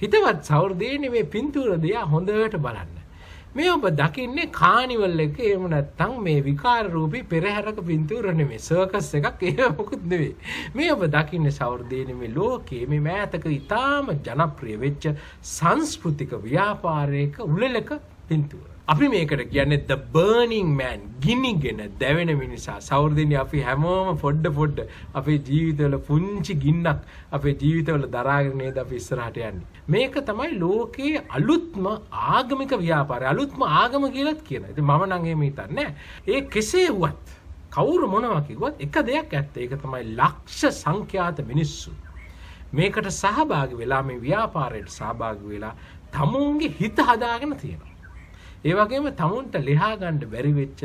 හිතවත් සෞර්දේනි මේ පින්තූර දිහා හොඳට බලන්න. මේ ඔබ දකින්නේ කානිවල් එක එහෙම නැත්නම් මේ විකාර රූපී පෙරහැරක පින්තූර නෙමෙයි සර්කස් එකක් එහෙම මොකුත් නෙවෙයි. මේ ඔබ දකින්නේ සෞර්දේනි මේ ලෝකයේ මේ මෑතක ඊටාම ජනප්‍රිය වෙච්ච සංස්කෘතික ව්‍යාපාරයක උළෙලක පින්තූර. අපි මේකට කියන්නේ the burning man ගිනිගෙන දැවෙන මිනිසා සෞර්දිනය අපි හැමෝම පොඩ්ඩ පොඩ්ඩ අපේ ජීවිතවල පුංචි ගින්නක් අපේ ජීවිතවල දරාගෙන නේද අපි ඉස්සරහට යන්නේ මේක තමයි ලෝකයේ අලුත්ම ආගමික ව්‍යාපාරය අලුත්ම ආගම කියලාත් කියන. ඉතින් මම නම් එහෙම හිතන්නේ ඒ කෙසේ වුවත් කවුරු මොනවා කිව්වත් එක දෙයක් ඇත්ත. ඒක තමයි ලක්ෂ සංඛ්‍යාත මිනිස්සු මේකට සහභාගි වෙලා මේ ව්‍යාපාරයට සහභාගි වෙලා තමුන්ගේ හිත හදාගෙන තියෙනවා. ඒ වගේම තමුන්ට ලිහා ගන්න බැරි වෙච්ච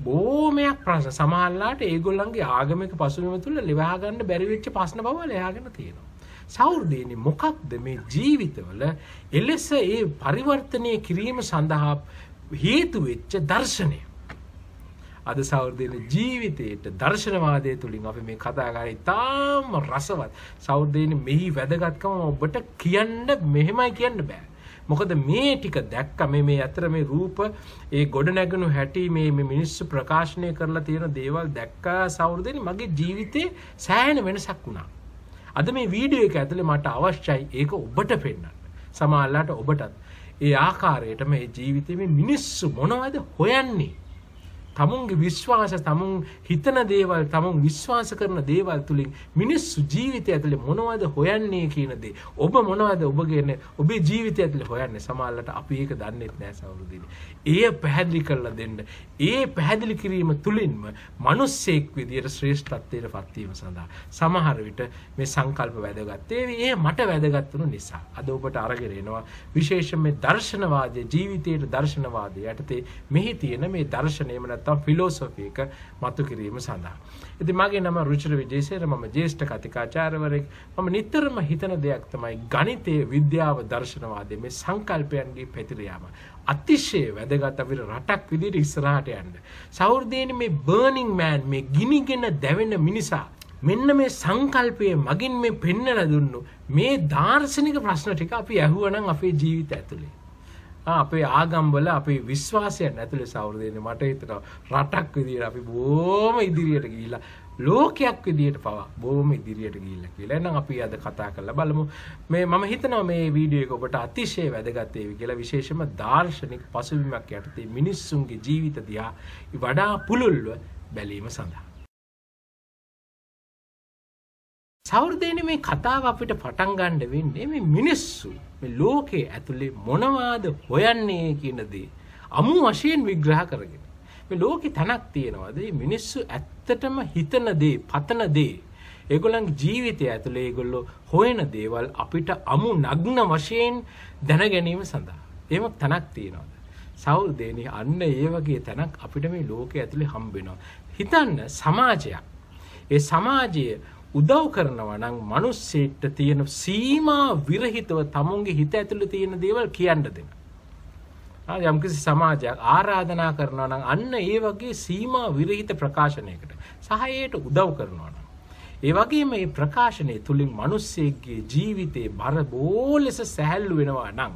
බොහොමයක් ප්‍රශ්න සමහරලාට ඒගොල්ලන්ගේ ආගමික පසුබිම තුල ලියා ගන්න බැරි වෙච්ච ප්‍රශ්න බව ලියාගෙන තියෙනවා. සෞර්දීනි මොකක්ද මේ ජීවිතවල එලෙස ඒ පරිවර්තනය කිරීම සඳහා හේතු වෙච්ච දර්ශනය. අද සෞර්දයන ජීවිතයට දර්ශනවාදය තුළින් අපි මේ කතාගරයි තාම රසවත් සෞර්දයන මෙහි වැදගත්කම ඔබට කියන්න මෙහෙමයි කියන්න බෑ. මොකද මේ ටික දැක්ක මේ මේ අතර මේ රූප ඒ ගොඩ නැගුණු හැටි මේ මිනිස්සු ප්‍රකාශනය කරලා තියෙන දේවල් දැක්කා සෞරදෙන මගේ ජීවිතේ සෑහෙන වෙනසක් වුණා. අද මේ වීඩියෝ එක ඇතුලේ මට අවශ්‍යයි ඒක ඔබට පෙන්වන්න. සමහරලාට ඔබටත් ඒ ආකාරයට මේ ජීවිතේ මේ මිනිස්සු මොනවද හොයන්නේ තමුන්ගේ විශ්වාස තමුන් හිතන දේවල් තමුන් විශ්වාස කරන දේවල් තුළින් මිනිස්සු ජීවිතය ඇතුළේ මොනවද හොයන්නේ කියන දේ. ඔබ මොනවද ඔබගෙන ඔබේ ජීවිතය ඇතුළේ හොයන්නේ සමහරවිට අපි ඒක දන්නෙත් නෑ සවුරුදින. ඒ පැහැදිලි කරලා දෙන්න. ඒ පැහැදිලි කිරීම තුළින්ම මිනිස්සෙක් විදියට ශ්‍රේෂ්ඨත්වයට පත්වීම සඳහා සමහර විට මේ සංකල්ප වැදගත්. ඒ මට වැදගත් වුණු නිසා අද ඔබට අරගෙන එනවා විශේෂයෙන් මේ දර්ශනවාදයේ ජීවිතයේ දර්ශනවාදය යටතේ මෙහි තියෙන මේ දර්ශනයම නැත්නම් නැත්තම් ෆිලෝසොෆි එක මතු කිරීම සඳහා. ඉතින් මගේ නම රුචිර විජේසේර මම ජ්‍යෙෂ්ඨ කතිකාචාර්යවරයෙක්. මම නිතරම හිතන දෙයක් තමයි ගණිතයේ විද්‍යාව දර්ශනවාදයේ මේ සංකල්පයන්ගේ පැතිර යාම. අතිශය වැදගත් අපිට රටක් විදිහට ඉස්සරහට යන්න. සෞර්දේනි මේ බර්නිං මෑන් මේ ගිනිගෙන දැවෙන මිනිසා මෙන්න මේ සංකල්පය මගින් මේ පෙන්නලා දුන්නු මේ දාර්ශනික ප්‍රශ්න ටික අපි ඇහුවනම් අපේ ජීවිත ඇතුලේ අපේ ආගම්වල අපේ විශ්වාසයන් ඇතුළේ සෞරදයන මට හිතනවා. රටක් විදියට අපි බෝම ඉදිරියට ගිහිල්ලා ලෝකයක් විදියට පවා බෝම ඉදිරියට ගිහිල්ල කියලා. එනම් අපි අද කතා කරලා බලමු. මේ මම හිතනවා මේ වීඩියෝ එක ඔබට අතිශය වැදගත් වේවි කියලා. විශේෂම දාර්ශනික පසුබිමක් යටතේ මිනිස්සුන්ගේ ජීවිත දිහා වඩා පුළුල්ව බැලීම සඳහා. සෞර්දයන මේ කතාව අපිට පටන් ගණ්ඩ වෙන්නේ මේ මිනිස්සු මේ ලෝකයේ ඇතුළේ මොනවාද හොයන්නේ කියනදේ අමු වශයෙන් විග්‍රහ කරගෙන. මේ ලෝකෙ තැනක් තියෙනවාද? මිනිස්සු ඇත්තටම හිතන දේ පතන දේ. ඒගොල්ලන් ජීවිතය ඇතුළේ ඒගොල්ලෝ හොයන දේවල් අපිට අමු නග්න වශයෙන් දැන ගැනීම සඳහා. ඒම තැනක් තියෙනවාද? සෞර්දේනි අන්න ඒ වගේ තැනක් අපිට මේ ලෝකෙ ඇතුළේ හම්බෙනවා හිතන්න සමාජයක්. ඒ සමාජය උදව් කරනවා නම් මිනිස්සෙට තියෙන සීමා විරහිතව තමුන්ගේ හිත ඇතුළේ තියෙන දේවල් කියන්න දෙන. යම්කිසි සමාජයක් ආරාධනා කරනවා නම් අන්න ඒ වගේ සීමා විරහිත ප්‍රකාශනයකට සහයයට උදව් කරනවා නම්. ඒ වගේම මේ ප්‍රකාශනය තුළින් මිනිස්සෙක්ගේ ජීවිතේ බර බෝ ලෙස සැහැල්ලු වෙනවා නම්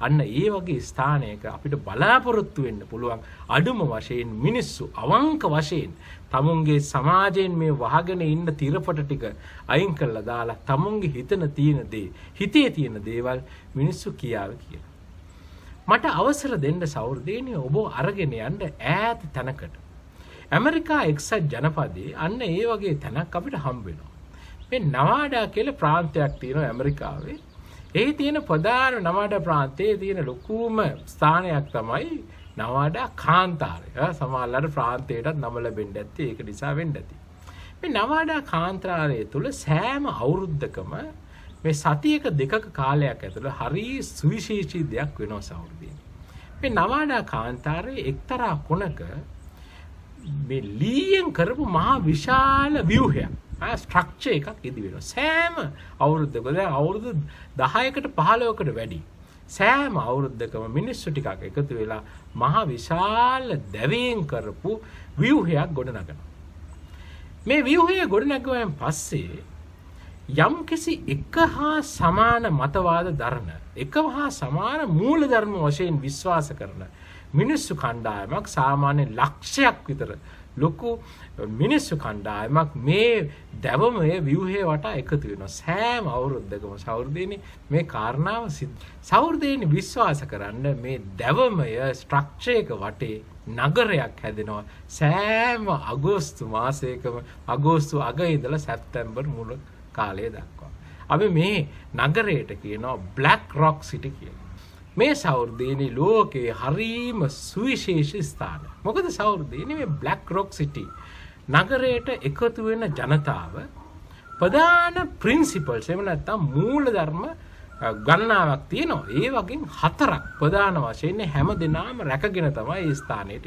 අන්න ඒ වගේ ස්ථානයක අපිට බලාපොරොත්තු වෙන්න පුළුවන් අඩුම වශයෙන් මිනිස්සු අවංක වශයෙන් තමුන්ගේ සමාජයෙන් මේ වහගෙන ඉන්න තිරපට ටික අයින් කරලා දාලා තමුන්ගේ හිතන තියෙන දේ හිතේ තියෙන දේවල් මිනිස්සු කියාව කියලා. මට අවසර දෙන්න සෞර්දේනය ඔබ අරගෙන යන්න ඈත තැනකට. ඇමරිකා එක්සත් ජනපදයේ අන්න ඒ වගේ තැනක් අපිට හම්බෙනවා. මේ නවාඩා කියල ප්‍රාන්තයක් තියෙනවා ඇමරිකාවේ ඒ තියෙන ප්‍රධාන නවාඩ ප්‍රාන්තයේ තියෙන ලොකුම ස්ථානයක් තමයි නවාඩා කාන්තාරය සමල්ලට ප්‍රාන්තයටත් නම ලැබෙන්ඩ ඇත්තේ ඒක නිසා වෙන්ඩ ඇති. මේ නවාඩා කාන්ත්‍රාරය තුළ සෑම අවුරුද්ධකම මේ සතියක දෙකක කාලයක් ඇතුළ හරි සුවිශේෂී දෙයක් වෙනවා සෞෘදීන්. මේ නවාඩා කාන්තාරය එක්තරා කොනක ලීයෙන් කරපු මහා විශාල වියවහයක් ස්ට්‍රක්ෂ එකක් ඉදි වෙන සෑම අවුරුද්ධකොද අවුරුදු දහයකට පහලෝකට වැඩි සෑම අවුරුද්ධකම මිනිස්සු ටිකක් එකතු වෙලා මහා විශාල දැවයෙන් කරපු වියවහයක් ගොඩ නගන මේ වියහය ගොඩ නැගවයන් පස්සේ යම් කිසි එක හා සමාන මතවාද දරන එක හා සමාන මූල ධර්ම වශයෙන් විශ්වාස කරන මිනිස්සු කණ්ඩායමක් සාමාන්‍ය ලක්ෂයක් විතර ලොකු මිනිස්සු කණ්ඩායමක් මේ දැවමය ව්‍යවහය වටා එකතු වෙන සෑම අවුරුද්ධකම සෞර්දයන මේ කාරණාව සෞර්දයනි විශ්වාස කරන්න මේ දැවමය ස්ට්‍රක්ෂයක වටේ නගරයක් හැදෙනවා සෑම අගෝස්තු මාසයකම අගෝස්තු අග ඉදල සැප්තැම්බර් මුල කාලය දක්වා. අපි මේ නගරයට කියනවා බ්ලක් රොක් සිටි කිය. මේ සෞර්දයනි ලෝකයේ හරීම සුවිශේෂ ස්ථාන. මොකද සෞර්දයන මේ බ්ලක් රොක් සිටි. නගරයට එකතු වෙන ජනතාව ප්‍රධාන ප්‍රින්සිපල් සෙමනත්තම් මූල ධර්ම ගණනාවක් තියෙනවා. ඒ වගේ හතරක් ප්‍රධාන වශයෙන් හැම දෙනාම රැකගෙන තමයි ඒ ස්ථානයට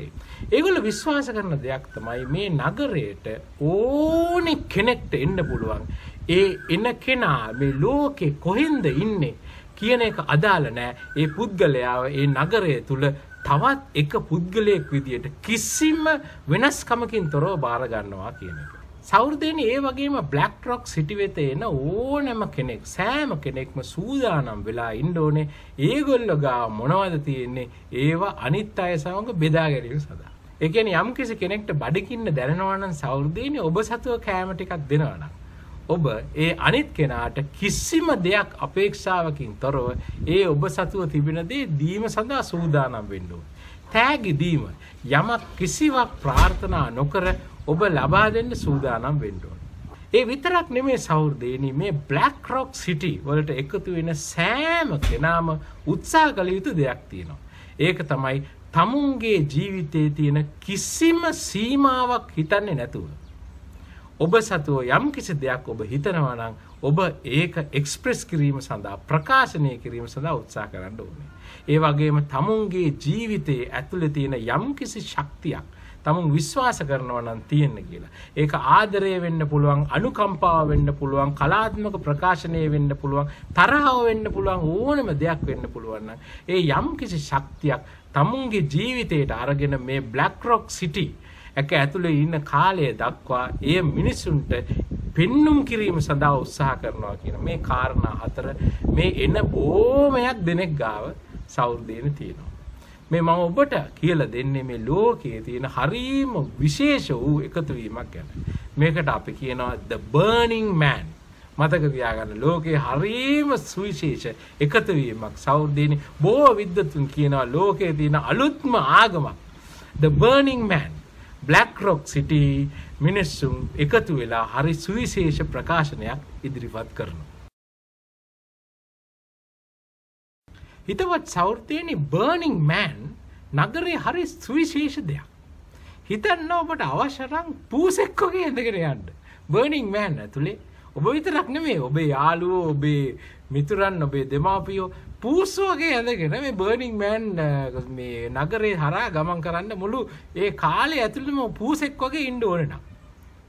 ඒගොල්ල විශ්වාස කරන දෙයක් තමයි මේ නගරයට ඕනෙ කෙනෙක්ට එන්න පුළුවන්. ඒ එන කෙනා මේ ලෝකෙ කොහෙන්ද ඉන්නේ කියන එක අදාළ නෑ. ඒ පුද්ගලයාව ඒ නගරය තුළ තවත් එක පුද්ගලයෙක් විදියට කිසිම වෙනස්කමකින් තොරව බාරගන්නවා කියන එක. සෞර්දයන ඒ වගේම බ්ලක් රොක් සිටිවෙත එන ඕනෑම කෙනෙක් සෑම කෙනෙක්ම සූදානම් වෙලා ඉන්ඩෝනේ ඒගොල්ලො ගා මොනවද තියෙන්නේ ඒවා අනිත් අය සමඟ බෙදාගැරීම සඳහා. එකන යම් කිසි කෙනෙක්ට බඩිකින්න දැනවානන් සෞර්දයන ඔබ සතුව කෑමටිකක් දෙනවනම්. ඔබ ඒ අනිත් කෙනාට කිසිම දෙයක් අපේක්ෂාවකින් තොරව ඒ ඔබ සතුව තිබෙනදේ දීම සඳහා සූදානම් වෙන්ඩුව. තෑගි දීම යමක් කිසිවක් ප්‍රාර්ථනා නොකර ඔබ ලබා දෙන්න සූදානම් වෙන්ඩුවන්. ඒ විතරක් නෙමේ සෞර්දයන මේ බ්ලක් රොක් සිටි වලට එකතු වෙන සෑම කෙනාම උත්සා කළ යුතු දෙයක් තියෙනවා. ඒක තමයි තමුන්ගේ ජීවිතයේ තියෙන කිසිම සීමාවක් හිතන්නේ නැතුව. ඔබ සතුව යම් කිසි දෙයක් ඔබ හිතනවනං ඔබ ඒක එක්ස්ප්‍රෙස් කිරීම සඳහා ප්‍රකාශනය කිරීම සඳහා උත්සා කරන්න ඕනේ. ඒ වගේම තමුන්ගේ ජීවිතයේ ඇතුළ තියෙන යම් කිසි ශක්තියක් තමුන් විශ්වාස කරනවනම් තියෙන්න කියලා. ඒක ආදරය වෙන්න පුළුවන් අනුකම්පාව වෙන්න පුළුවන් කලාත්මක ප්‍රකාශනය වෙන්න පුළුවන් තරහාව වෙන්න පුළුවන් ඕනම දෙයක් වෙන්න පුළුවන්න. ඒ යම් කිසි ශක්තියක් තමුන්ගේ ජීවිතයට අරගෙන මේ බ්ලක් රොක් සිටි ඇක ඇතුළේ ඉන්න කාලය දක්වා එය මිනිස්සුන්ට පෙන්නුම් කිරීම සඳහා උත්සාහ කරනවා කියන මේ කාරණා හතර මේ එන බෝමයක් දෙනෙක් ගාව සෞර්දයන තියෙනවා. මේ මම ඔබට කියල දෙන්නේ මේ ලෝකයේ තියෙන හරීම විශේෂ වූ එකතුවීමක් ගැන. මේකට අපි කියනවා the burning man. මතක තියාගන්න ලෝකයේ හරීම සුවිශේෂ එකතුවීමක් සෞර්දයනි බෝ විද්දතුන් කියනවා ලෝකයේ තියෙන අලුත්ම ආගමක්. The burning man. Black rock city මිනිස්සුම් එකතු වෙලා හරි සුවිශේෂ ප්‍රකාශනයක් ඉදිරිපත් කරනු. හිතවත් සෞර්තයනි බර්නිං මෑන් නගරේ හරි සුවිශේෂ දෙයක්. හිතන්න ඔබට අවශ්‍යරං පූසෙක්කොගේ ඇඳගෙන යන්න. බර්නිං මෑන් ඇතුළේ ඔබ විතරක් නෙමේ ඔබේ යාළුවෝ ඔබේ මිතුරන් ඔබේ දෙමාපියෝ පූස්සෝගේ ඇඳගෙන මේ බර්නිං මෑන් මේ නගරේ හරා ගමන් කරන්න මුළු ඒ කාලේ ඇතුළම පූසෙක් වගේ ඉන්ඩ ඕනනම්.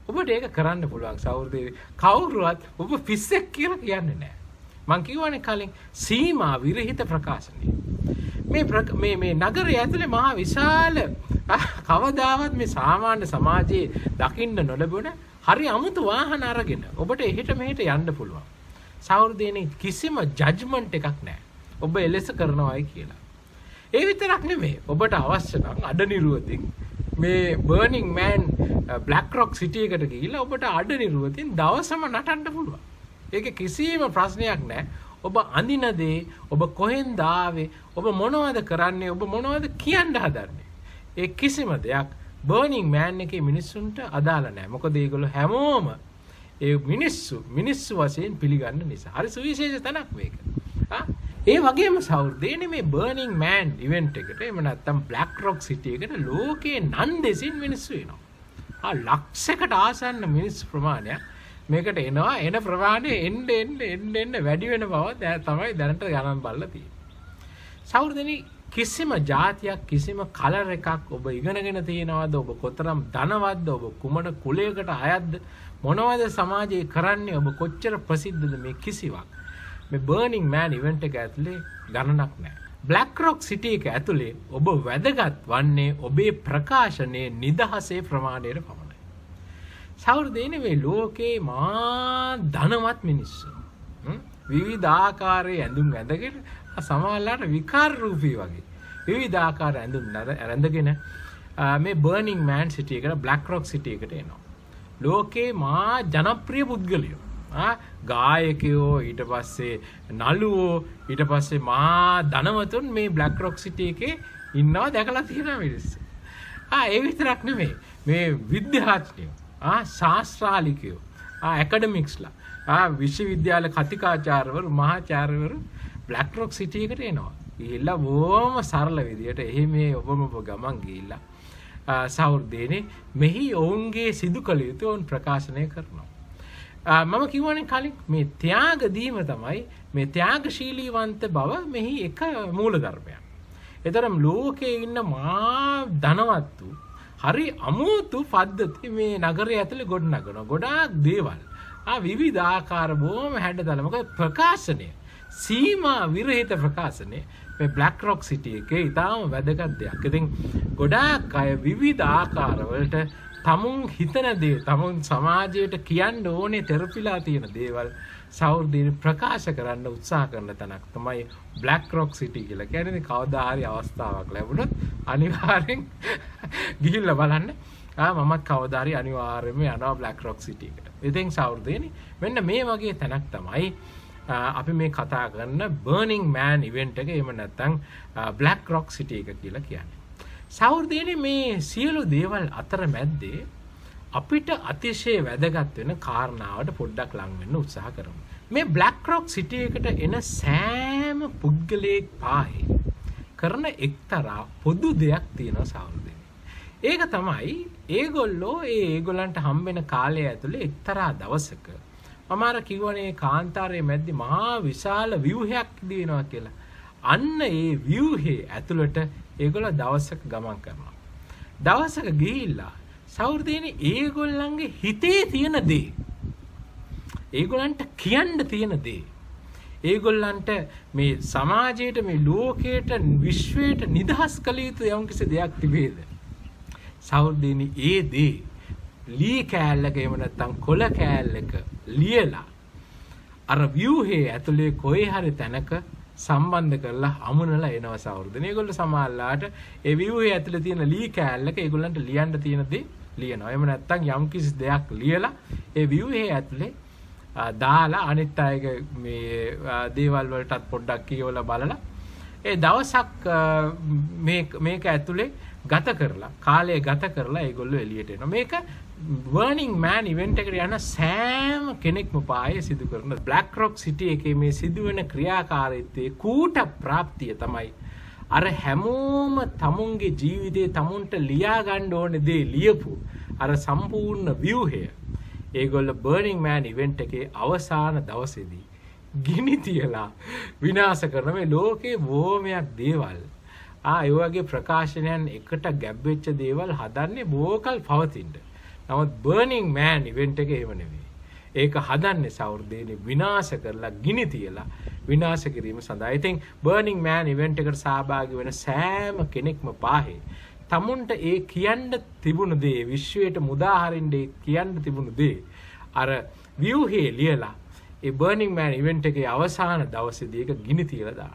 ඔබට ඒක කරන්න පුළුවන් සෞර්දය කවුරුවත් ඔබ පිස්සෙක් කියලා කියන්න නෑ. මංකිවන කලින් සීමා විරහිත ප්‍රකාශනය. මේ මේ නගර ඇතුළේ මහා විශාල කවදාවත් මේ සාමාන්‍ය සමාජයේ දකින්න නොලබුණ හරි අමුතු වාහන අරගෙන ඔබට එහෙට මෙහෙට යන්න පුළුවන්. සෞර්දයන කිසිම ජජ්මන්ට් එකක් නෑ. ඔබ එලෙස කරනවායි කියලා. ඒ විතරක් නෙමේ ඔබට අවශ්‍යනම් අඩ නිරුවතින් මේ බර්නිං මෑන් බ්ලක් රොක් සිටියකට ගිහිලා ඔබට අඩ නිරුවතින් දවසම නටන්ට පුළුවන්. ඒක කිසිීම ප්‍රශ්නයක් නෑ ඔබ අඳිනදේ ඔබ කොහෙන් දාවේ ඔබ මොනවද කරන්නේ ඔබ මොනවද කියන්න හදන්නේ. ඒ කිසිම දෙයක් බර්නිං මෑන් එක මිනිස්සුන්ට අදාල නෑ මොක දේගොල හැමෝම ඒ මිනිස්සු මිනිස්සු වසයෙන් පිළිගන්න නිසා හරි සුවිශේෂ තැනක් මේක. ඒ වගේම සෞර්දයන මේ බර්නිං මෑන් ඉවෙන්ට් එකට එම නත්තම් බ්ලක් රොක් සිටියකට ලෝකයේ නන් දෙසින් මිනිස්සු වෙනවා. ලක්ෂකට ආසන්න මිනිස් ප්‍රමාණයක් මේකට එනවා එන ප්‍රමාණය එන්ඩ එන්ඩ එන්ඩ එන්න වැඩි වෙන බව දැ තමයි දැනට ගණන් බල්ලතිය. සෞර්ධන කිසිම ජාතියක් කිසිම කලර එකක් ඔබ ඉගෙනගෙන තියෙනවද ඔබ කොතරම් ධනවද්ද ඔබ කුමට කුලයකට අයත්ද මොනවද සමාජයේ කරන්නේ ඔබ කොච්චර ප්‍රසිද්ධද මේ කිසිවක්. මේ බර්නිං මෑන් ඉවෙන්ට් එක ඇතුලේ ගණනක් නෑ. බ්ලක් රොක් සිටි එක ඇතුලේ ඔබ වැදගත් වන්නේ ඔබේ ප්‍රකාශනයේ නිදහසේ ප්‍රමාණයට පමණයි. සෞර්දයන මේ ලෝකේ මා ධනවත් මිනිස්සු. විවිධාකාරය ඇඳුම් ඇඳගෙන සමල්ලාට විකාරරූපී වගේ. විවිධාකාර ඇඳුම් ඇරැඳගෙන මේ බර්නිින් මෑන් සිටියකට බ්ලක් රොක් සිටියකට එනවා. ලෝකේ මා ජනප්‍රිය පුද්ගලියෝ. ගායකයෝ ඊට පස්සේ නළුවෝ ඊට පස්සේ මා ධනවතුන් මේ බ්ලක් රොක් සිටිය එකේ ඉන්නවා දැකලා තියෙන මිනිස්ස. ඒ විතරක් නෙමේ මේ විද්‍යාඥයෝ ශාස්ත්‍රාලිකයෝ ඇකඩමික්ස්ලා විශ්වවිද්‍යාල කතිකාචාරවරු මහාචාරවරු බ්ලක් රොක් සිටියකට එනවා. ගිහිල්ලා බොහොම සරල විදියට එහි මේ ඔබම ඔබ ගමන් ගිහිල්ලා සෞර්දේනේ මෙහි ඔවුන්ගේ සිදු කළ යුතු ඔවුන් ප්‍රකාශනය කරනවා. මම කිව්වනේ කලින් මේ ත්‍යාගදීම තමයි මේ ත්‍යාගශීලීවන්ත බව මෙහි එක මූලධර්මයක්. එතරම් ලෝකයේ ඉන්න මා ධනවත් වූ හරි අමුතු පද්ධති මේ නගරය ඇතුළේ ගොඩනගනවා. ගොඩාක් දේවල්. ආ විවිධ ආකාර බොහොම හැඩතල. මොකද ප්‍රකාශනය සීමා විරහිත ප්‍රකාශනය මේ බ්ලක් රොක් සිටිය එකේ ඉතාම වැදගත් දෙයක්. ඉතින් ගොඩාක් අය විවිධ ආකාරවලට තමුන් හිතන දේ තමුන් සමාජයට කියන්න ඕනේ තෙරපිලා තියෙන දේවල් සෞර්දීන ප්‍රකාශ කරන්න උත්සාහ කරන තැනක් තමයි බ්ලක් රොක් සිටි කියලා කියන්නේ කවදා හරි අවස්ථාවක් ලැබුණොත් අනිවාර්යෙන් ගිහිල්ලා බලන්න මමත් කවදාරි අනිවාර්යයෙන්ම යනවා බ්ලක් රොක් සිටි එකට. ඉතින් සෞර්දීනි මෙන්න මේ වගේ තැනක් තමයි අපි මේ කතා කරන්න බර්නිං මෑන් ඉවෙන්ට් එක එහෙම නැත්නම් බ්ලක් රොක් සිටි එක කියලා කියන්නේ. සෞර්දයනේ මේ සියලු දේවල් අතර මැද්දේ අපිට අතිශය වැදගත් වෙන කාරණාවට පොඩ්ඩක් ලං වෙන්න උත්සාහ කරමු. මේ බ්ලක් රොක් සිටි එකට එන සෑම පුද්ගලයෙක් පාහේ කරන එක්තරා පොදු දෙයක් තියෙනවා සෞර්දයනේ. ඒක තමයි ඒගොල්ලෝ ඒ ඒගොල්ලන්ට හම්බෙන කාලය ඇතුළේ එක්තරා දවසක මමාර කිව්වනේ කාන්තාරයේ මැද්දි මහා විශාල ව්‍යූහයක් දිවෙනවා කියලා. අන්න ඒ ව්‍යූහේ ඇතුළට ඒගොල්ල දවසක ගමන් කරනවා. දවසක ගිහිල්ලා සෞර්දයන ඒගොල්ලන්ගේ හිතේ තියෙන දේ. ඒගොලන්ට කියන්න තියෙන දේ. ඒගොල්ලන්ට මේ සමාජයට මේ ලෝකයට විශ්වයට නිදහස් කළ යුතු යම්කිසි දෙයක් තිබේද. සෞර්දයනි ඒ දේ ලී කෑල්ලක එම නැත්තම් කොළ කෑල්ලක ලියලා අර ව්‍යූහේ ඇතුලේ කොයි හරි තැනක සම්බන්ධ කරලා අමුණලා එනවා සවෘදන. ඒගොල්ලෝ සමහරලාට ඒ ව්‍යූහේ ඇතුලේ තියෙන ලී කෑල්ලක ඒගොල්ලන්ට ලියන්න තියෙන දේ ලියනවා. එහෙම නැත්තම් යම්කිසි දෙයක් ලියලා ඒ ව්‍යූහේ ඇතුලේ දාලා අනිත් අයගේ මේ දේවල් වලටත් පොඩ්ඩක් කියවලා බලලා ඒ දවසක් මේක ඇතුලේ ගත කරලා කාලය ගත කරලා ඒගොල්ලෝ එළියට එනවා. මේක වර්නිින් මෑන් ඉවෙන්ට එකට යන සෑම කෙනෙක්ම පාය සිදු කරන බ්ලක් රොක් සිටිය එක මේ සිදුවෙන ක්‍රියාකාරිත්තය කූට ප්‍රාප්තිය තමයි. අර හැමෝම තමුන්ගේ ජීවිතය තමුන්ට ලියාගණ්ඩ ඕන දේ ලියපු අර සම්පූර්ණ ව්‍යවහය ඒගොල්ල බර්නිින් මෑන් ඉවෙන්ට් එකේ අවසාන දවසේදී. ගිනි තියලා විනාස කරන මේ ලෝකයේ බෝමයක් දේවල්. ආයෝගේ ප්‍රකාශනයන් එකට ගැබ්වෙච්ච දේවල් හදන්නේ බෝකල් පවතින්ට. නමුත් බර්නිින් මෑන් ඉවෙන්ට් එක එහෙම නෙවෙයි. ඒක හදන්නේ සෞර්දයනේ විනාශ කරලා ගිනි තියලා විනාශ කිරීම සඳහා. ඉතින් බර්නිින් මෑන් ඉවෙන්ට් එකට සහභාගී වෙන සෑම කෙනෙක්ම පාහේ තමුන්ට ඒ කියන්න තිබුණු දේ විශ්වයට මුදාහරින්න කියන්න තිබුණු දේ අර වියවහේ ලියලා ඒ බර්නිින් මෑන් ඉවෙන්ට් එකේ අවසාන දවසේදී ඒක ගිනි තියලා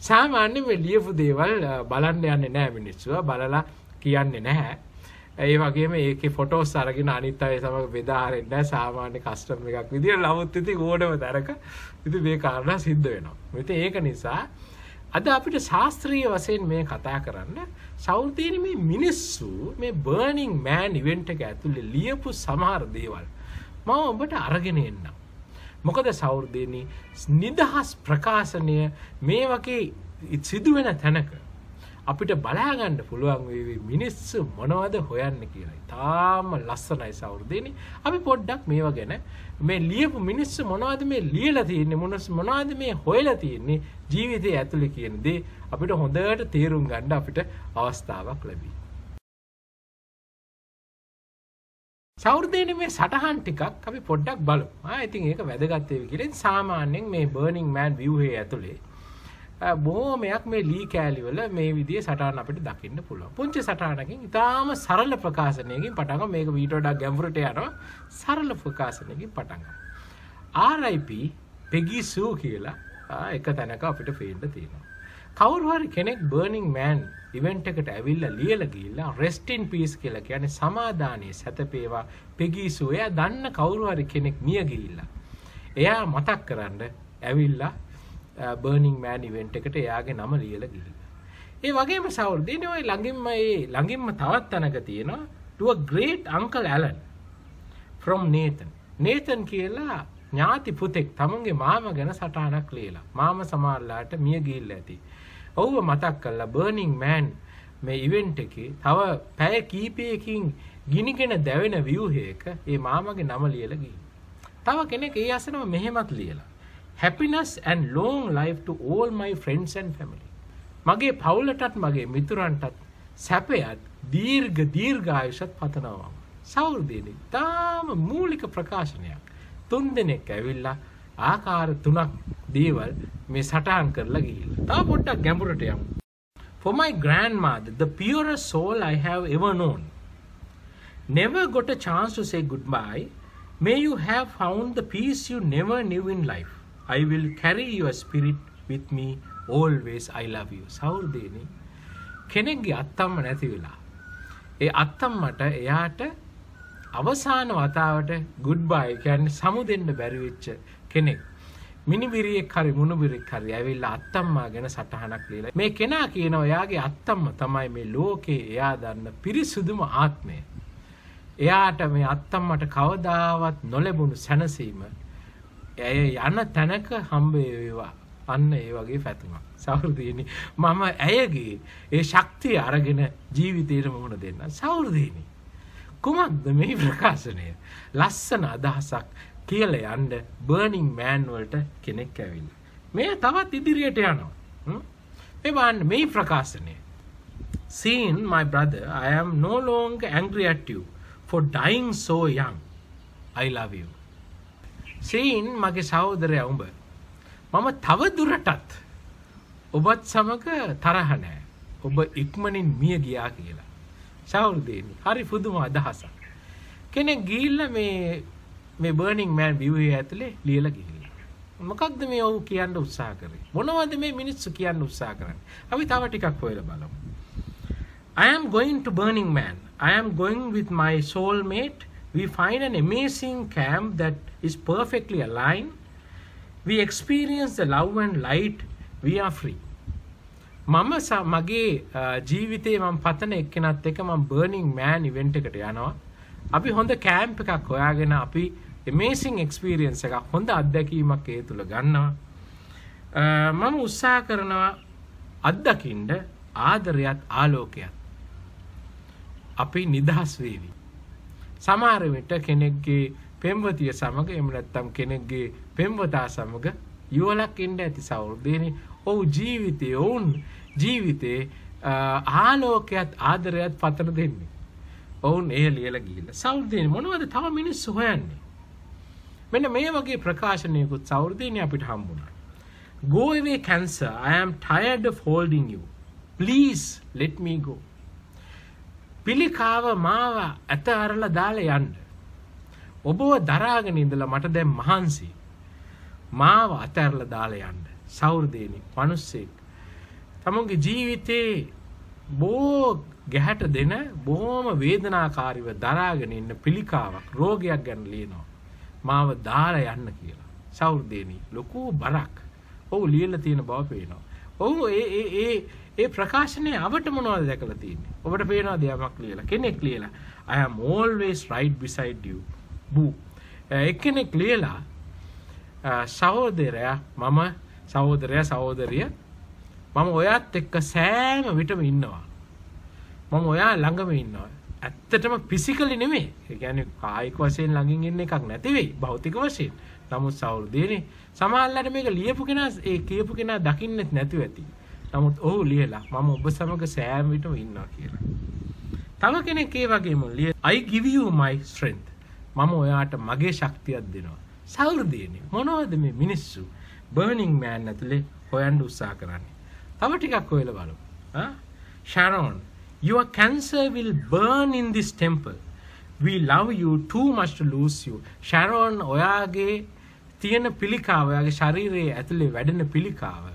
දානවා. සාමාන්‍යයෙන් මේ ලියපු දේවල් බලන්න යන්නේ නැහැ මිනිස්සුව බලලා කියන්නේ නැහැ. ඒ වගේම ඒක ෆොටෝස් අරගෙන අනිත් අය සමග බෙදාහරින්න සාමාන්‍ය කස්ටම් එකක් විදිහට නමුත් ඉතින් ඕනම තරක ඉතින් මේ කාරණා සිද්ධ වෙනවා. ඉතින් ඒක නිසා අද අපිට ශාස්ත්‍රීය වශයෙන් මේ කතා කරන්න සෞර්දීන මේ මිනිස්සු මේ බර්නිින් මෑන් ඉවෙන්ට් එක ඇතුළේ ලියපු සමහර දේවල් මම ඔබට අරගෙන එන්නම්. මොකද සෞර්දයනී නිදහස් ප්‍රකාශනය මේ වගේ සිදුවෙන තැනක අපිට බලාගන්න පුළුවන් වේවි මිනිස්සු මොනවද හොයන්න කියලා. තාම ලස්සනයි සෞර්දේනි. අපි පොඩ්ඩක් මේවා ගැන මේ ලියපු මිනිස්සු මොනවද මේ ලියලා තියෙන්නේ මොනස් මොනවද මේ හොයලා තියෙන්නේ ජීවිතය ඇතුලේ කියන දේ අපිට හොඳට තේරුම් ගන්න අපිට අවස්ථාවක් ලැබී. සෞර්දයන මේ සටහන් ටිකක් අපි පොඩ්ඩක් බලු ඉතින් ඒක වැදගත්තේ කිරෙන් සාමාන්‍යෙන් මේ බර්නිින් මෑන් වියහේ ඇතුළේ බොහෝමයක් මේ ලී කෑලිවල මේ විදිිය සටාන අපිට දකින්න පුළුව පුංචි සටානකින් ඉතාම සරල ප්‍රකාශනයකින් පටඟ මේක වීටෝඩක් ගැඹුරට යනවා. සරල ප්‍රකාශනයකින් පටඟ. RIP පෙගී සූ කියලා එක තැනක අපිට ෆේල්ඩ තියෙනවා. කවුරුහරි කෙනෙක් බර්නිං මෑන් ඉවෙන්ට් එකට ඇවිල්ල ලියල ගිල්ලා රෙස්ටින් පිස් කියල කියන සමාධානය සැතපේවා පෙගීසු එයා දන්න කවුරුහරි කෙනෙක් මිය ගිහිල්ලා. එයා මතක් කරන්න ඇවිල්ලා බර්නිං මෑන් ඉවෙන්ට් එකට එයාගේ නම ලියල ගිහිල්ලා. ඒ වගේම සෞර්දින ඔය ළඟින්ම ඒ ළඟින්ම තවත් තැනක තියෙනවා ටුව great uncle Alan from Nathan Nathan කියලා ඥාති පුතෙක් තමන්ගේ මාම ගැන සටහනක් ලියලා මාම සමහරලාට මිය ගිහිල්ලා ඇති. ඔහුව මතක් කළා බර්නිං මෑන් මේ ඉවෙන්ට් එකේ තව පැය කීපයකින් ගිනිගෙන දැවෙන ව්‍යුහයක ඒ මාමගේ නම ලියලා ගිහින්. තව කෙනෙක් ඒ අසනම මෙහෙමත් ලියලා happiness and long life to all my friends and family. මගේ පවුලටත් මගේ මිතුරන්ටත් සැපයත් දීර්ඝ දීර්ඝායුෂත් පතනවා. සෞර්දීනි තාම මූලික ප්‍රකාශනයක්. තුන් දෙනෙක් ඇවිල්ලා ආකාර තුනක් දේවල් මේ සටහන් කරලා ගිහිල්ලා. තව පොඩ්ඩක් ගැඹුරට යමු. For my grandmother, the purest soul I have ever known. Never got a chance to say goodbye. May you have found the peace you never knew in life. I will carry your spirit with me always I love you. සෞර්දීනි කෙනෙක්ගේ අත්තම්ම නැති වෙලා. ඒ අත්තම්මට එයාට අවසාන වතාවට good බයි කියන්නේ සමු දෙන්න බැරි වෙච්ච කෙනෙක්. මිනිබිරියෙක් හරි මුණුබිරියෙක් හරි ඇවිල්ලා අත්තම්මා ගැන සටහනක් ලියලා මේ කෙනා කියනවා එයාගේ අත්තම්ම තමයි මේ ලෝකේ එයා දන්න පිරිසුදුම ආත්මය. එයාට මේ අත්තම්මට කවදාවත් නොලැබුණු සැනසීම ඇය යන තැනක හම්බේවා අන්න ඒ වගේ පැතුමක්. සෞෘදීනි මම ඇයගේ ඒ ශක්තිය අරගෙන ජීවිතයට මුහුණ දෙන්න සෞෘදීනි කුමක්ද මේ ප්‍රකාශනය? ලස්සන අදහසක්. කියල යන්ඩ බර්නිං මෑන්වල්ට කෙනෙක් ඇවිල් මේ තවත් ඉදිරියට යනවා. එවන්න මේ ප්‍රකාශනය. Seeing my brother, I am no longer angry at you for dying so young. I love you. Sean මගේ සහෝදරය උඹ මම තව දුරටත් ඔබත් සමඟ තරහනෑ ඔබ ඉක්මනින් මිය ගියා කියලා. සෞර්දයනි හරි පුදුම අදහසක්. කෙනෙක් ගිල්ල මේ මේ බර්නිින් මෑන් බිවේ ඇතුලේ ලියල ගිහිල්ල මොකක්ද මේ ඔවු කියන්න උත්සා කරේ මොනවද මේ මිනිස්සු කියන්න උත්සා කරන්න අපි තව ටිකක් හොයල බලමු I am going to Burning Man. I am going with my soulmate we find an amazing camp that is perfectly aligned. We experience the love and light. We are free. මම මගේ ජීවිතේ මම පතන එක්කෙනත් එක මම බර්නිං මෑන් event එකට යනවා. අපි හොඳ කෑම්ප් එකක් හොයාගෙන අපි එමේසිං එක්ස්පීරියන්ස් එකක් හොඳ අත්දැකීමක් ඒ තුළ ගන්නවා. මම උත්සාහ කරනවා අත්දකින්ට ආදරයත් ආලෝකයත්. අපි නිදහස් වේවි. සමහර විට කෙනෙක්ගේ පෙම්වතිය සමග එම නැත්තම් කෙනෙක්ගේ පෙම්වතා සමග යුවලක් එන්න ඇති සෞර්දයන ඔහු ජීවිතය ඔවුන් ජීවිතේ ආලෝකයත් ආදරයත් පතර දෙන්නේ. ඔවුන් ඒ ලියල ගිල්ල සෞර්දයන මොනවද තව මිනිස් සොහයන්නේ. මෙන්න මේ වගේ ප්‍රකාශනයකුත් සෞර්දයනය අපිට හම්බුණ. Go away cancer, I am tired of holding you. Please let me go. පිළිකාව මාව ඇත අරල දාල යන්න. ඔබව දරාගෙන ඉඳලා මට දැම් මහන්සි. මාව අතඇරල දාල යන්න. සෞර්දයනි පනුස්සෙක්. තමුන්ගේ ජීවිතේ බෝ ගැහැට දෙන බොහෝම වේදනාකාරිව දරාගෙන ඉන්න පිළිකාවක් රෝගයක් ගැන ලියනවා. මාව දාල යන්න කියලා. සෞර්දයනී ලොකූ බරක්. ඔහු ලියල තියෙන බව පේනවා. ඔහු ඒ ඒ ඒ ප්‍රකාශනය අවට මොනවද දැකලා තියන්නේ? ඔබට පේනවා දෙයමක් ලියලා කෙනෙක් ලියලා. I am always right beside you. බූ. එක්කෙනෙක් ලියලා සහෝදරයා මම සහෝදරය සහෝදරිය මම ඔයාත් එක්ක සෑම විටම ඉන්නවා. මම ඔයා ළඟම ඉන්නවා. ඇත්තටම පිසිකලි නෙමේ ගැන කායික වසයෙන් ළඟින් ඉන්න එකක් නැතිවෙයි භෞතික වශයෙන් නමුත් සෞර්දයනේ සමල්ලට මේක ලියපු කෙන ඒ කියපු කෙනා දකින්නෙත් නැතිව ඇති නමුත් ඔහු ලියලා මම ඔබ සමඟ සෑම්විටම ඉන්නවා කියලා. තව කෙනෙක් ඒ වගේ මුල්ලිය I give you my strength. මම ඔයාට මගේ ශක්තියක් දෙනවා. සෞර්දයන මොනවද මේ මිනිස්සු බර්නිං මෑන් ඇතුළේ හොයන්න උත්සාහ කරන්නේ. තව ටිකක් හොයලා බලමු. ආ Sharon, your cancer will burn in this temple. We love you too much to lose you. Sharon ඔයාගේ තියෙන පිළිකාව ඔයාගේ ශරීරයේ ඇතුලේ වැඩෙන පිළිකාව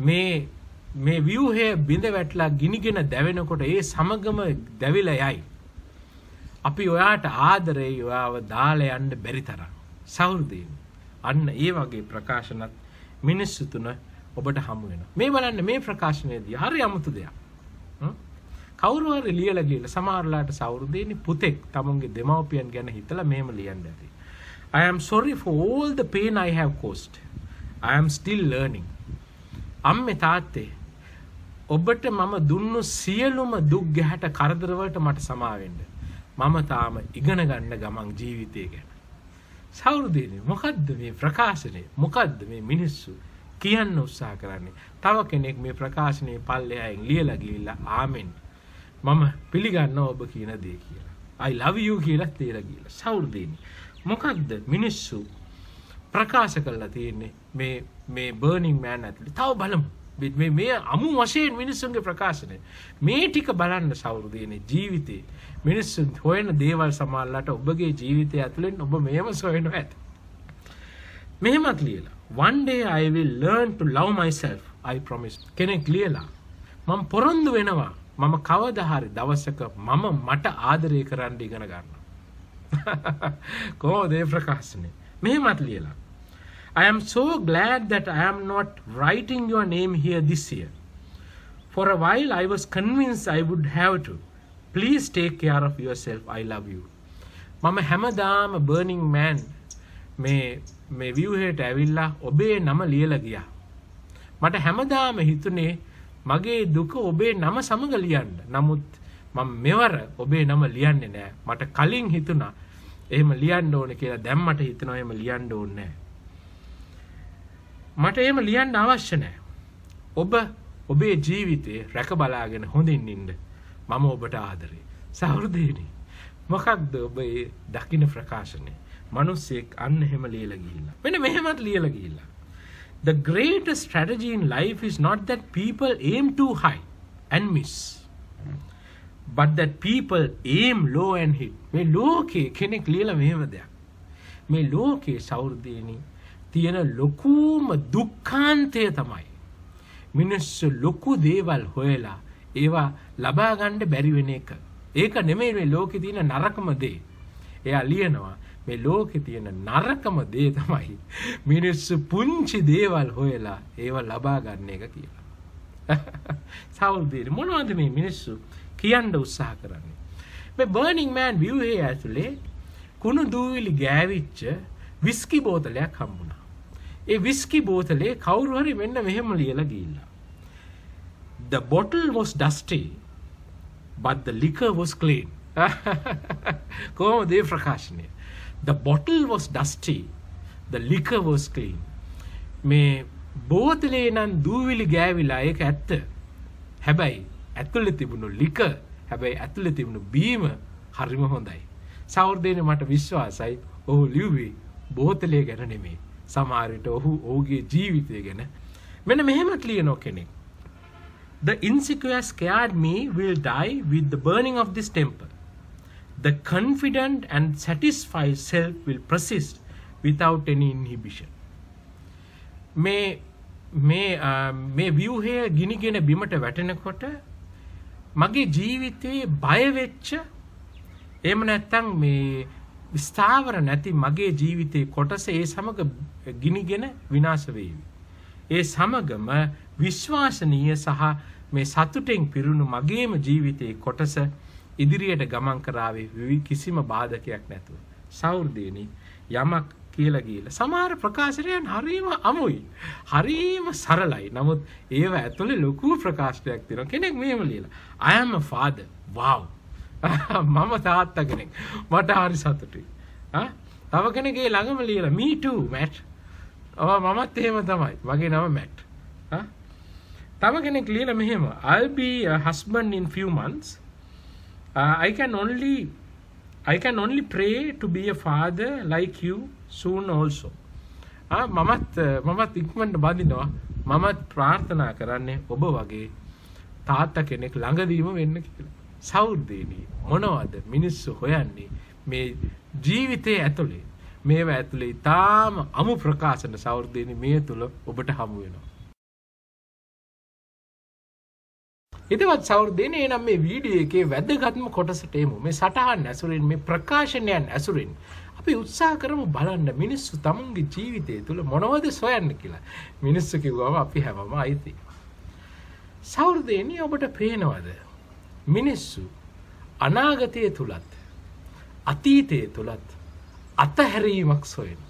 මේ මේ ව්‍යුහය බිඳ වැටලා ගිනිගෙන දැවෙනකොට ඒ සමගම දැවිලා යයි. අපි ඔයාට ආදරේ ඔයාව දාලා යන්න බැරි තරම්. සෞහෘදයෙන්. අන්න ඒ වගේ ප්‍රකාශනත් මිනිස්සු තුන ඔබට හමු වෙනවා. මේ බලන්න මේ ප්‍රකාශනයේදී හරි අමුතු දෙයක්. කවුරු හරි ලියලා ගිහලා සමහරලාට සෞහෘදේනි පුතෙක් තමුන්ගේ දෙමව්පියන් ගැන හිතලා මෙහෙම ලියන්න ඇති. I am sorry for all the pain I have caused. I am still learning. අම්මේ තාත්තේ ඔබට මම දුන්නු සියලුම දුක් ගැහැට කරදරවලට මට සමාවෙන්න. මම තාම ඉගෙන ගන්න ගමන් ජීවිතය ගැන. සෞරුදයන මොකක්ද මේ ප්‍රකාශනය මොකක්ද මේ මිනිස්සු කියන්න උත්සා කරන්නේ. තව කෙනෙක් මේ ප්‍රකාශනය පල්ලෙයයින් ලියලගිල්ල ආමෙන් මම පිළිගන්න ඔබ කියන දේ කියලා. අයි ලවියූ කියලත් තේර කියල සෞර්දයනි. මොකක්ද මිනිස්සු ප්‍රකාශ කරලා තියෙන්නේ මේ බර්නිින් මෑන් ඇතුලි? තව බලමු. මේ අමු වශයෙන් මිනිස්සුන්ගේ ප්‍රකාශනය. මේ ටික බලන්න සෞරුදයන ජීවිතේ. මිනිස්සුන් හොයන දේවල් සමල්ලට ඔබගේ ජීවිතය ඇතුළෙන් ඔබ මේම සොයන ඇත. මෙහෙමත් ලියලා. One day I will learn to love myself I promise. කෙනෙක් ලියලා මම පොරොන්දු වෙනවා. මම කවද හරි දවසක මම මට ආදරය කරන්න ඉගෙන ගන්න කෝදේ ප්‍රකාශනය මෙහෙමත් ලියලා I am so glad that I am not writing your name here this year. For a while I was convinced I would have to. Please take care of yourself. I love you. මම හැමදාම burning මෑන් මේ මේ වියහයට ඇවිල්ලා ඔබේ නම ලියල ගියා. මට හැමදාම හිතුනේ මගේ දුක ඔබේ නම සමග ලියන්න. නමුත් මම මෙවර ඔබේ නම ලියන්නේ නෑ. මට කලින් හිතුණා එහෙම ලියන්න ඕන කියලා දැම්මට හිතනවා එහෙම ලියන්න ඕනේ නෑ. මට එහෙම ලියන්න අවශ්‍ය නෑ. ඔබ ඔබේ ජීවිතේ රැක බලාගෙන හොඳින් ඉන්න. මම ඔබට ආදරේ. සහෘදයනි මොකක්ද ඔබ ඒ දකින ප්‍රකාශනය මනුස්සෙක් අන්න හෙම ලියල ගිහිල්ලා. වෙන මෙහෙමත් ලියල ගිහිල්ලා. The greatest strategy in life is not that people aim too high and miss. But that people aim low and hit. මේ ලෝකේ කෙනෙක් ලියලා මෙහෙම දෙයක්. මේ ලෝකේ සෞර්දයනි තියෙන ලොකූම දුක්ඛාන්තය තමයි. මිනිස්සු ලොකු දේවල් හොයලා ඒවා ලබාගණ්ඩ බැරිවෙන එක. ඒක නෙමේ මේ ලෝකෙ තියෙන නරකම දේ. එයා ලියනවා මේ ලෝකෙ තියෙන නරකම දේ තමයි. මිනිස්සු පුංචි දේවල් හොයලා ඒව ලබාගන්න එක කියලා. සෞල්දීර මොනවද මේ මිනිස්සු කියන්න උත්සාහ කරන්නේ. මේ බර්නිින් මෑන් වියහේ ඇතුළේ කුණු දූවිලි ගෑවිච්ච විස්කි බෝතලයක් හම්බුණා. ඒ විස්කි බෝතලේ කවුරුහරි මෙන්න මෙහෙම ලියල ගිල්ලා. The bottle was dusty, but the liquor was clean. කොහොමද ඒ ප්‍රකාශනය? The bottle was dusty, the liquor was clean. මේ බෝතලේ නම් දූවිලි ගෑවිලා ඒක ඇත්ත. හැබැයි ඇතුළේ තිබුණු ලික හැබැයි ඇතුළේ තිබුණු බීම හරිම හොඳයි. සෞර්දේන මට විශ්වාසයි ඔහු ලිව්වේ බෝතලේ ගැන නෙමේ. සමහරට ඔහු ඔහුගේ ජීවිතය ගැන මෙන මෙහෙමත් ලියනෝ කෙනෙක්. The insecure scared me will die with the burning of this temple. The confident and satisfied self will persist without any inhibition. මේ මේ uh, මේ ව්‍යූහය ගිනිගෙන බිමට වැටෙනකොට මගේ ජීවිතයේ බයවෙච්ච එම නැත්තං මේ ස්ථාවර නැති මගේ ජීවිතයේ කොටස ඒ සමඟ ගිනිගෙන විනාශවේවි. ඒ සමගම විශ්වාසනීය සහ මේ සතුටෙන් පිරුණු මගේම ජීවිතයේ කොටස ඉදිරියට ගමන් කරාවේ විවි කිසිම බාධකයක් නැතුව. සෞර්දයනි යමක් කියල ගීල. සමාර ප්‍රකාශනයන් හරීම අමුයි. හරීම සරලයි. නමුත් ඒව ඇතුළේ ලොකු ප්‍රකාශනයක් තින කෙනෙක් මේම ලියලා. අයම ෆාද වව්. මම තාත්ත කෙනෙක් මට හරි සතුටුයි. තව කෙනෙගේ ළඟම ලියල මීට මැට් ඔ මමත් එහෙම තමයි මගේ නම මැට්. තව කෙනෙක් ලියල මෙහෙම I'll be a husband in few months uh, I can only I can only pray to be a father like you soon also. Uh, මමත් uh, මමත් ඉක්මට බඳිනවා. මමත් ප්‍රාර්ථනා කරන්නේ ඔබ වගේ තාත්තා කෙනෙක් ළඟදීම වෙන්න කියලා. සෞර්දේනී මොනවද මිනිස්සු හොයන්නේ? මේ ජීවිතයේ ඇතුලේ මේවා ඇතුලේ ඊටාම අමු ප්‍රකාශන සෞර්දේනී මේ තුල ඔබට හමු හිතවත් සෞර්දේනී එනම් මේ වීඩියෝ එකේ වැදගත්ම කොටසට එමු. මේ සටහන් ඇසුරින් මේ ප්‍රකාශනයන් ඇසුරින් අපි උත්සාහ කරමු බලන්න මිනිස්සු තමුන්ගේ ජීවිතය තුළ මොනවද සොයන්න කියලා. මිනිස්සු කිව්වම අපි හැමම අයිති. සෞර්දේනී ඔබට පේනවද? මිනිස්සු අනාගතය තුලත් අතීතය තුලත් අතහැරීමක් සොයන.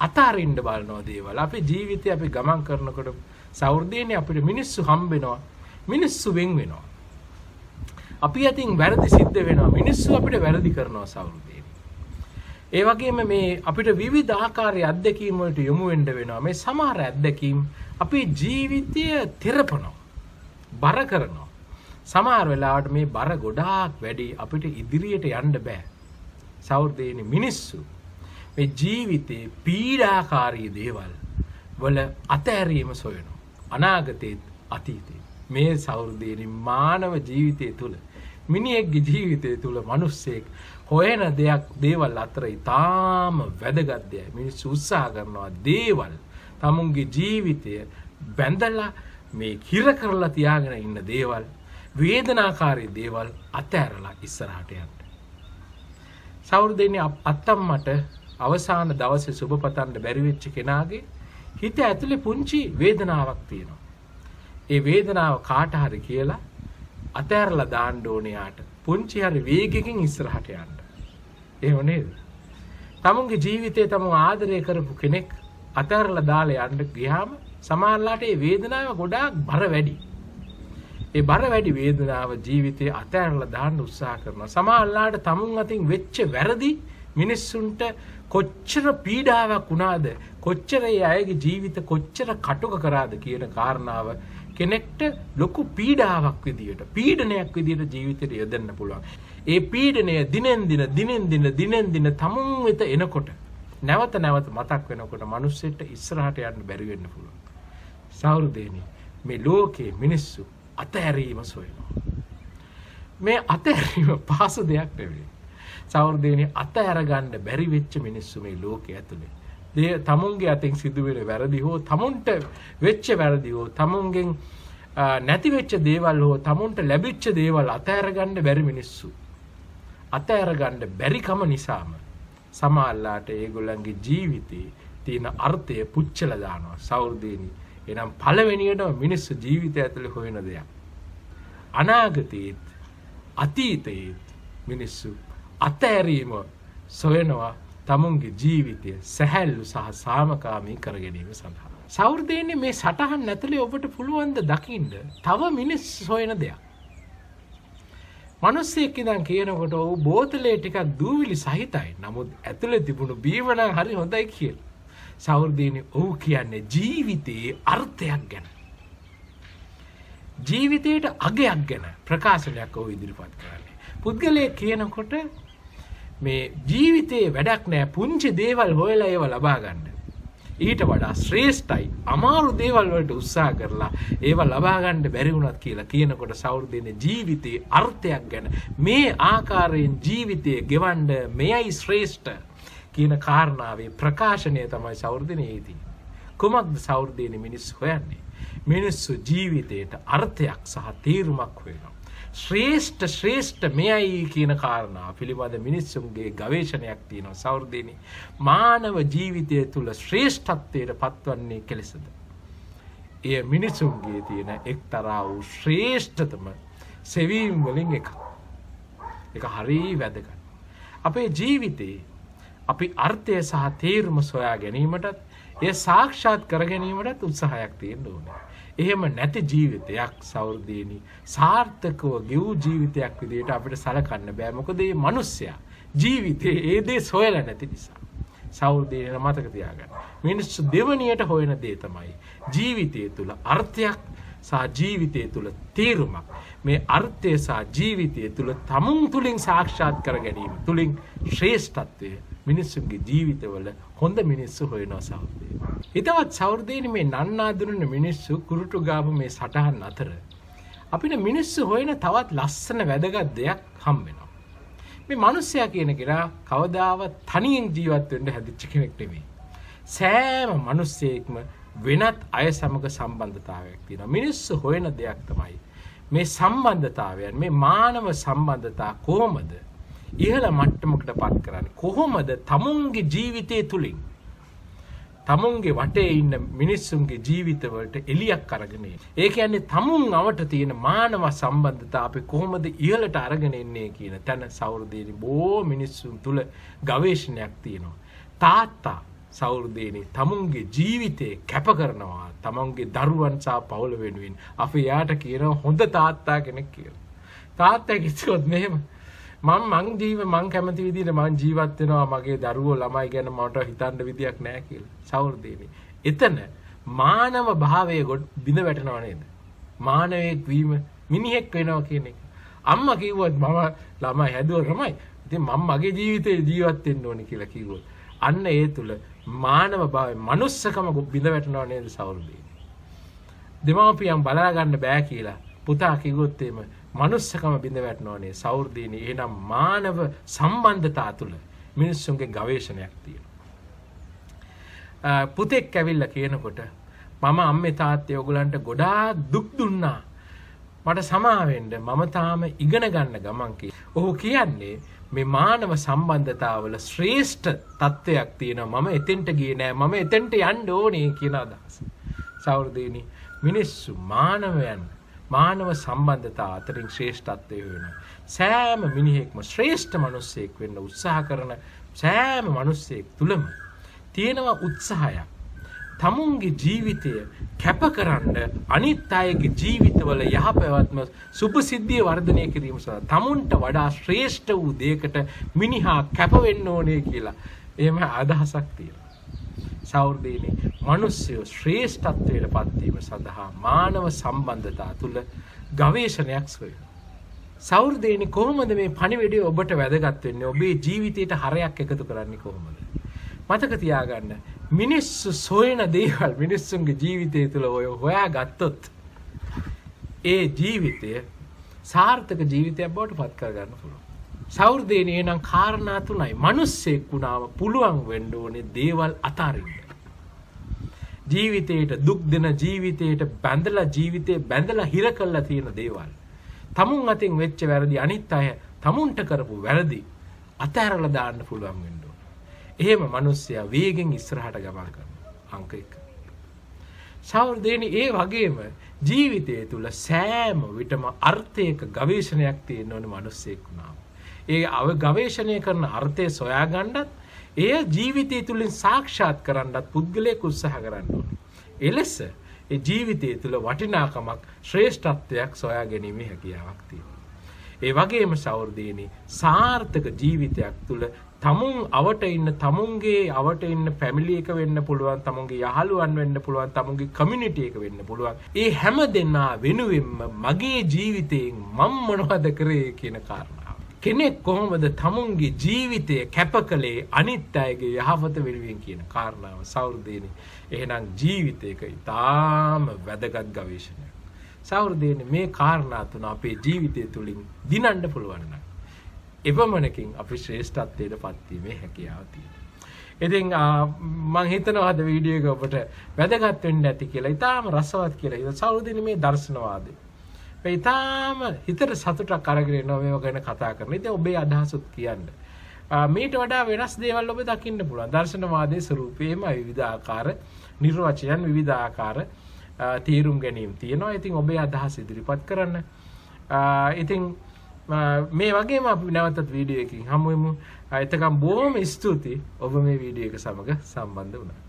අතාරින්න බලනවා දේවල්. අපේ ජීවිතය අපි ගමන් කරනකොට සෞර්දේනී අපිට මිනිස්සු හම්බෙනවා. මිනිස්සු වෙන් වෙනවා. අපි අතින් වැරදි සිද්ධ වෙනවා. මිනිස්සු අපිට වැරදි කරනවා සෞර්දේනී. ඒ වගේම මේ අපිට විවිධ ආකාරයේ අත්දැකීම් වලට යොමු වෙන්න වෙනවා. මේ සමහර අත්දැකීම් අපේ ජීවිතය තෙරපනවා. බර කරනවා. සමහර වෙලාවට මේ බර ගොඩාක් වැඩි අපිට ඉදිරියට යන්න බෑ. සෞර්දේනි මිනිස්සු මේ ජීවිතේ පීඩාකාරී දේවල් වල අතෑරීම සොයනවා. අනාගතේත් අතීතේ. මේ සෞර්දේනි මානව ජීවිතය තුළ මිනිහෙක්ගේ ජීවිතය තුළ මිනිස්සෙක් හොයන දෙයක් දේවල් අතර ඉතාම වැදගත් දෙයක්. මිනිස්සු උත්සාහ කරනවා දේවල් තමුන්ගේ ජීවිතය බැඳලා මේ හිර කරලා තියාගෙන ඉන්න දේවල් වේදනාකාරී දේවල් අතෑරලා ඉස්සරහට යන්න. සෞර්දෙනි අත්තම්මට අවසාන දවසේ සුබ පතන්න බැරි වෙච්ච කෙනාගේ හිත ඇතුලේ පුංචි වේදනාවක් තියෙනවා. ඒ වේදනාව කාට හරි කියලා අතෑරලා දාන්න ඕනේ යාට. පුංචි හරි වේගකින් ඉස්සරහට යන්න. එහෙම නේද? තමුන්ගේ ජීවිතේ තම ආදරය කරපු කෙනෙක් අතෑරලා දාලා යන්න ගියාම සමහරලාට ඒ වේදනාව ගොඩාක් බර වැඩි. ඒ බර වැඩි වේදනාව ජීවිතේ අතෑරලා දාන්න උත්සාහ කරනවා. සමහරලාට තමුන් අතින් වෙච්ච වැරදි මිනිස්සුන්ට කොච්චර පීඩාවක් වුණාද කොච්චර ඒ අයගේ ජීවිත කොච්චර කටුක කරාද කියන කාරණාව කෙනෙක්ට ලොකු පීඩාවක් විදියට පීඩනයක් විදියට ජීවිතයට යොදන්න පුළුවන්. ඒ පීඩනය දිනෙන් දින දිනෙන් දින දිනෙන් දින තමුන් වෙත එනකොට නැවත නැවත මතක් වෙනකොට මිනිස්සෙට ඉස්සරහට යන්න බැරි වෙන්න පුළුවන්. සෞරුදේනි මේ ලෝකේ මිනිස්සු අතහැරීම සොයනවා. මේ අතහැරීම පහසු දෙයක් නෙවෙයි. සෞරුදේනි අතහැර ගන්න බැරි වෙච්ච මිනිස්සු මේ ලෝකයේ ඇතුලේ. දේ තමුන්ගේ අතින් සිදුවෙන වැරදි හෝ තමුන්ට වෙච්ච වැරදි හෝ තමුන්ගෙන් නැති වෙච්ච දේවල් හෝ තමුන්ට ලැබිච්ච දේවල් අතහැර ගන්න බැරි මිනිස්සු. අතහැර ගන්න බැරිකම නිසාම සමහරලාට ඒගොල්ලන්ගේ ජීවිතේ තියෙන අර්ථය පුච්චලා දානවා සෞර්දේනි. එනම් පළවෙනියටම මිනිස්සු ජීවිතය ඇතුලේ හොයන දෙයක්. අනාගතයේත් අතීතයේත් මිනිස්සු අතෑරීම සොයනවා තමුන්ගේ ජීවිතය සැහැල්ලු සහ සාමකාමී කරගැනීම සඳහා. සෞර්දයන්නේ මේ සටහන් ඇතුළේ ඔබට පුළුවන්ද දකිින්ට තව මිනිස් සොයන දෙයක්. මනුස්සෙක් ඉදන් කියනකොට ඔහු බෝතලේ ටිකක් දූවිලි සහිතයි නමුත් ඇතුළ තිබුණු බීවන හරි හොඳයි කියල්. සෞර්දීන ඔහු කියන්නේ ජීවිතයේ අර්ථයක් ගැන. ජීවිතයට අගයක් ගැන ප්‍රකාශනයක් ඔහු ඉදිරිපත් කරන්නේ. පුද්ගලය කියනකොට මේ ජීවිතයේ වැඩක් නෑ පුංචි දේවල් හොයලා ඒව ලබා ගන්න. ඊට වඩා ශ්‍රේෂ්ඨයි අමාරු දේවල් වලට උත්සාහ කරලා ඒව ලබා ගන්න බැරි වුණත් කියලා කියනකොට සෞර්දෙන ජීවිතයේ අර්ථයක් ගැන මේ ආකාරයෙන් ජීවිතය ගෙවන්න මෙයයි ශ්‍රේෂ්ඨ කියන කාරණාවේ ප්‍රකාශනය තමයි සෞර්ධනයේදී. කුමක්ද සෞර්ධයන මිනිස් හොයන්නේ. මිනිස්සු ජීවිතයට අර්ථයක් සහ තේරුමක් වෙනවා. ශ්‍රේෂ්ඨ ශ්‍රේෂ්ඨ මෙයයි කියන කාරණා පිළිබඳ මිනිස්සුන්ගේ ගවේශණයක් තියෙනවා සෞර්දයනි මානව ජීවිතය තුළ ශ්‍රේෂ්ඨත්වයට පත්වන්නේ කෙලෙසද. එය මිනිසුන්ගේ තියෙන එක්තරා වූ ශ්‍රේෂ්ඨතම සෙවීම් වලින් එක එක හරී වැදගන්න. අපේ ජීවිතයේ අපි අර්ථය සහ තේරුම සොයා ගැනීමටත් එය සාක්ෂාත් කර ගැනීමටත් උත්සාහයක් තියෙන්න්න ඕනේ. එහෙම නැති ජීවිතයක් සෞර්දයනි සාර්ථකව ගෙව් ජීවිතයක් විදිට අපිට සලකන්න බෑ මොකදේ මනුස්්‍යයා ජීවිතේ ඒදේ සොයල නැති නිසා. සෞර්දයන මතක තියාගන්න. මිනිස්සු දෙවනියට හොයන දේ තමයි. ජීවිතය තුළ අර්ථයක් සහ ජීවිතය තුළ තේරුමක් මේ අර්ථය සහ ජීවිතය තුළ තමුන් තුළින් සාක්ෂාත් කර ගැනීම තුළින් ශ්‍රේෂ්ඨත්වය මිනිස්සුන්ගේ ජීවිතවල හොඳ මිනිස්සු හොයනවා සෞර්දය. හිතවත් සෞර්දයන මේ නන්නාදුරන මිනිස්සු කුරුටු ගාපු මේ සටහන් අතර. අපිට මිනිස්සු හොයන තවත් ලස්සන වැදගත් දෙයක් හම්බෙනවා. මේ මනුස්සයා කියන කෙනා කවදාව තනියෙන් ජීවත්වෙන්ට හැදිච්ච කෙනෙක් නෙමේ. සෑම මනුස්සයෙක්ම වෙනත් අය සමඟ සම්බන්ධතාවයක් තියෙන මිනිස්සු හොයන දෙයක් තමයි. මේ සම්බන්ධතාවයන් මේ මානව සම්බන්ධතා කෝමද ඉහළ මට්ටමකට පත් කරන්න. කොහොමද තමුන්ගේ ජීවිතය තුළින්. තමුන්ගේ වටේ ඉන්න මිනිස්සුන්ගේ ජීවිතවලට එලියක් අරගනේ. ඒක ඇන්නේ තමුන් අවට තියෙන මානව සම්බන්ධතා අපි කොහොමද ඉහලට අරගෙන එන්නේ කියන තැන සෞරදීනි බෝ මිනිස්සුන් තුළ ගවේශණයක් තියෙනවා. තාත්තා සෞරුදේනි තමුන්ගේ ජීවිතය කැප කරනවා තමන්ගේ දරුවන්සා පවුල වෙනුවෙන් අපි යාට කියන හොඳ තාත්තා කෙනෙක් කියල. තාත්තා කිසිකොත් මෙහෙම මං මං ජීව මං කැමති විදිට මං ජීවත්වෙනවා මගේ දරුවෝ ළමයි ගැන මට හිතන්ඩ විදියක් නෑ කියල සෞර්දේනි. එතන මානව භාවය ගොඩ් බිඳ වැටනවනේද. මානවයෙක් වීම මිනිහෙක් වෙනවා කියන එක. අම්ම කිව්වත් මම ළමයි හැදුව රමයි ඉති මං මගේ ජීවිතය ජීවත්තෙන් ඕනි කියලා කිව්වොත්. අන්න ඒ තුළ මානව භාවය මනුස්සකම බිඳ වැටනවා නේද සෞරදී. දෙමවපියම් බලාගන්න බෑ කියලා පුතා කිගොත්තේම මනුස්සකම බිඳ වැටනෝනේ සෞර්දීන එනම් මානව සම්බන්ධතා තුළ මිනිස්සුන්ගේ ගවේශණයක් තියෙන. පුතෙක් ඇවිල්ල කියනකොට මම අම්ම තාත්තය ඔගුලන්ට ගොඩා දුක් දුන්නා මට සමාවෙන්ඩ මම තාම ඉගෙන ගන්න ගමන්කි. ඔහු කියන්නේ මේ මානව සම්බන්ධතාවල ශ්‍රේෂ්ඨ තත්ත්වයක් තියෙනවා මම එතෙන්ට ගියේ නෑ මම එතෙන්ට යන්න ඕනේ කියන අදහස. සෞර්දීනි මිනිස්සු මානවයන් මානව සම්බන්ධතා අතරින් ශ්‍රේෂ්ඨත්වය වෙනවා. සෑම මිනිහෙක්ම ශ්‍රේෂ්ඨ මනුස්සයෙක් වෙන්න උත්සාහ කරන සෑම මනුස්සයෙක් තුළම තියෙනවා උත්සාහයක්. තමුන්ගේ ජීවිතය කැප කරන්න අනිත් අයගේ ජීවිතවල යහපැවත්ම සුපසිද්ධිය වර්ධනය කිරීම සහ තමුන්ට වඩා ශ්‍රේෂ්ඨ වූ දේකට මිනිහා කැපවෙන්න ඕනේ කියලා එහෙම අදහසක් තියෙනවා. සෞර්දීනේ මිනිස්සු ශ්‍රේෂ්ඨත්වයට පත්වීම සඳහා මානව සම්බන්ධතා තුළ ගවේෂණයක් සොයනවා. සෞර්දේනි කොහොමද මේ පණිවිඩය ඔබට වැදගත් වෙන්නේ ඔබේ ජීවිතයට හරයක් එකතු කරන්නේ කොහොමද? මතක තියාගන්න මිනිස්සු සොයන දේවල් මිනිස්සුන්ගේ ජීවිතය තුළ ඔය හොයා ගත්තොත් ඒ ජීවිතය සාර්ථක ජීවිතයක් බවට පත් කරගන්න පුළුව. සෞර්දයනය නම් කාරණා තුනයි මනුස්සෙක් වුණාව පුළුවන් වෙන්ඩ ඕනේ දේවල් අතාරින්න. ජීවිතයට දුක් දෙන ජීවිතයට බැඳලා ජීවිතය බැඳලා හිර කල්ලා තියෙන දේවල්. තමුන් අතින් වෙච්ච වැරදි අනිත් අය තමුන්ට කරපු වැරදි අතෑරල දාන්න පුළුවන් වෙන්ඩ. එහෙම මනුස්සයා වේගෙන් ඉස්සරහට ගමන් කරන අංක එක. සෞර්දයනි ඒ වගේම ජීවිතය තුළ සෑම විටම අර්ථයක ගවේශණයක් තියෙන්න ඕන මනුස්සෙක් වුණාව. ඒ අව ගවේශණය කරන අර්ථය සොයා ගණ්ඩත් එය ජීවිතය තුළින් සාක්ෂාත් කරන්නත් පුද්ගලයක් උත්සාහ කරන්න ඕන. එලෙස ඒ ජීවිතය තුළ වටිනාකමක් ශ්‍රේෂ්ඨත්වයක් සොයා ගැනීම හැකියාවක් තියෙන. ඒ වගේම සෞර්දයනි සාර්ථක ජීවිතයක් තුළ තමුන් අවට ඉන්න තමුන්ගේ අවට ඉන්න පැමිලි එක වෙන්න පුළුවන් තමුන්ගේ යහළුවන් වෙන්න පුළුවන් තමුන්ගේ කමිනිිටිය එක වෙන්න පුළුවන් ඒ හැම දෙන්නා වෙනුවෙන්ම මගේ ජීවිතයෙන් මං මොනවද කරේ කියන කාරණාව. කෙනෙක් කොහොමද තමුන්ගේ ජීවිතය කැප කළේ අනිත් අයගේ යහපත වෙනුවෙන් කියන කාරණාව සෞර්දයන එහෙනම් ජීවිතයක ඉතාම වැදගත් ගවේශණය. සෞර්දයන මේ කාරණා තුන අපේ ජීවිතය තුළින් දිනන්ඩ පුළුවන්න. එපමණකින් අපි ශ්‍රේෂ්ඨත්වයට පත්වීමේ හැකියාව තියෙන. ඉතින් මං හිතනවාද වීඩියෝ එක ඔබට වැදගත් වෙන්න ඇති කියලා. ඊටාම රසවත් කියලා. ඒක සෞදින මේ දර්ශනවාදේ. මේ ඊටාම හිතට සතුටක් අරගෙන එනවා මේව ගැන කතා කරන. ඉතින් ඔබේ අදහසුත් කියන්න. මීට වඩා වෙනස් දේවල් ඔබ දකින්න පුළුවන්. දර්ශනවාදයේ ස්වරූපේම විවිධ ආකාර නිර්වචනයන් විවිධ ආකාර තීරුම් ගැනීම තියෙනවා. ඉතින් ඔබේ අදහස් ඉදිරිපත් කරන්න. ඉතින් මේ වගේම අපි නැවතත් වීඩියෝ එකකින් හමුවෙමු එතකම් බොහොම ස්තුතියි ඔබ මේ වීඩියෝ එක සමග සම්බන්ධ වුණාට